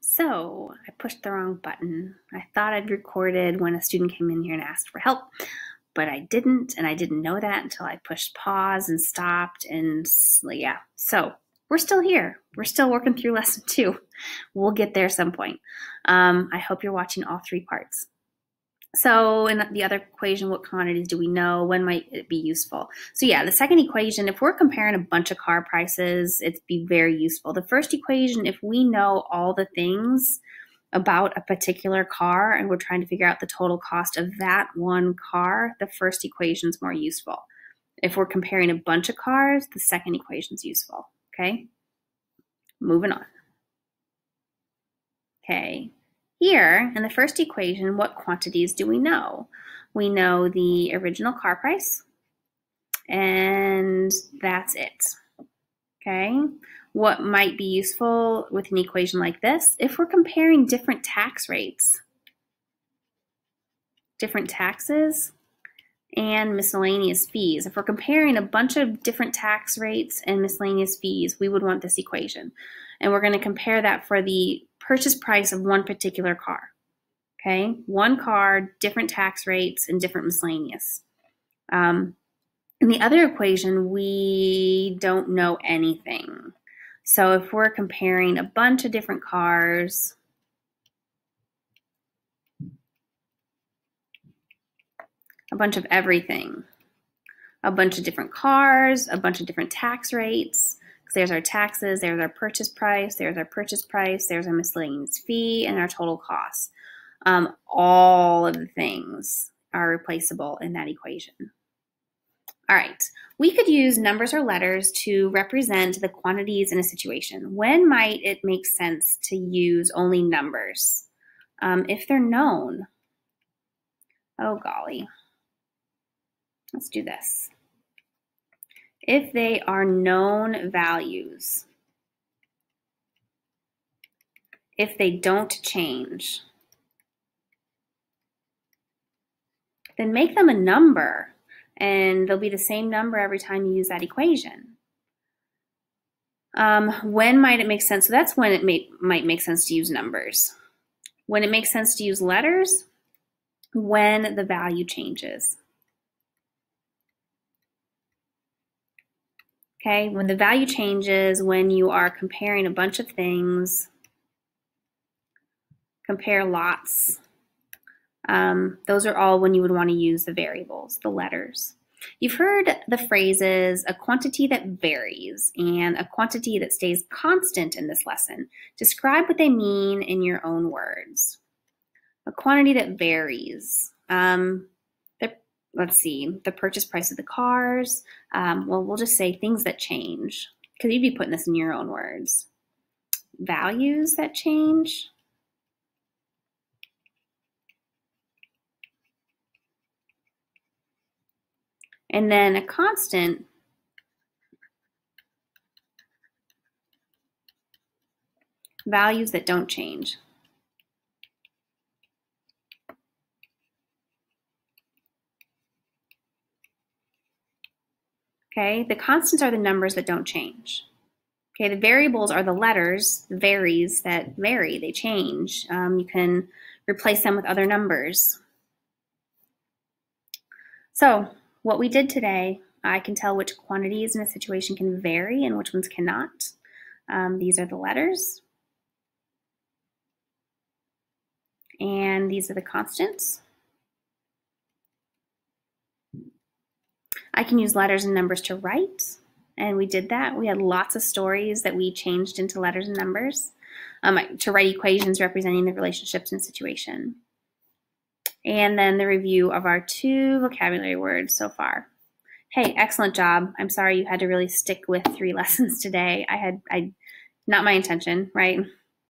So I pushed the wrong button. I thought I'd recorded when a student came in here and asked for help, but I didn't, and I didn't know that until I pushed pause and stopped. And yeah, so we're still here. We're still working through lesson two. We'll get there some point. Um, I hope you're watching all three parts. So in the other equation, what quantities do we know? When might it be useful? So yeah, the second equation, if we're comparing a bunch of car prices, it'd be very useful. The first equation, if we know all the things about a particular car and we're trying to figure out the total cost of that one car, the first equation is more useful. If we're comparing a bunch of cars, the second equation is useful. Okay, moving on. Okay, here, in the first equation, what quantities do we know? We know the original car price, and that's it. Okay, what might be useful with an equation like this? If we're comparing different tax rates, different taxes, and miscellaneous fees. If we're comparing a bunch of different tax rates and miscellaneous fees, we would want this equation. And we're going to compare that for the purchase price of one particular car. Okay, one car, different tax rates, and different miscellaneous. Um, in the other equation, we don't know anything. So if we're comparing a bunch of different cars, a bunch of everything, a bunch of different cars, a bunch of different tax rates, there's our taxes, there's our purchase price, there's our purchase price, there's our miscellaneous fee, and our total cost. Um, all of the things are replaceable in that equation. All right, we could use numbers or letters to represent the quantities in a situation. When might it make sense to use only numbers? Um, if they're known. Oh, golly. Let's do this if they are known values, if they don't change, then make them a number and they'll be the same number every time you use that equation. Um, when might it make sense? So that's when it may, might make sense to use numbers. When it makes sense to use letters, when the value changes. Okay, when the value changes, when you are comparing a bunch of things, compare lots. Um, those are all when you would want to use the variables, the letters. You've heard the phrases a quantity that varies and a quantity that stays constant in this lesson. Describe what they mean in your own words. A quantity that varies. Um, let's see, the purchase price of the cars. Um, well, we'll just say things that change because you'd be putting this in your own words. Values that change. And then a constant values that don't change. Okay, the constants are the numbers that don't change. Okay, the variables are the letters, the varies that vary, they change. Um, you can replace them with other numbers. So, what we did today, I can tell which quantities in a situation can vary and which ones cannot. Um, these are the letters. And these are the constants. I can use letters and numbers to write, and we did that. We had lots of stories that we changed into letters and numbers um, to write equations representing the relationships and situation. And then the review of our two vocabulary words so far. Hey, excellent job. I'm sorry you had to really stick with three lessons today. I had, I, not my intention, right?